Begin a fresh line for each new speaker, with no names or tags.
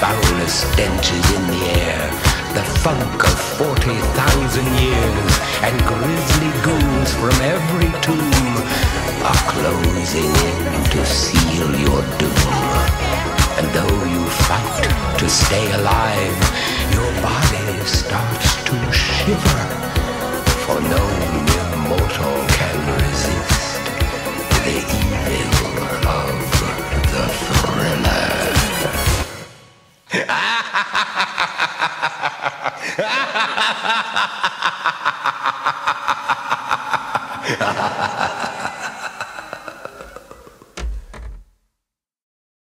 foulest stenches in the air, the funk of 40,000 years, and grisly goons from every tomb are closing in to seal your doom. And though you fight to stay alive, your body starts to shiver Ha ha ha ha!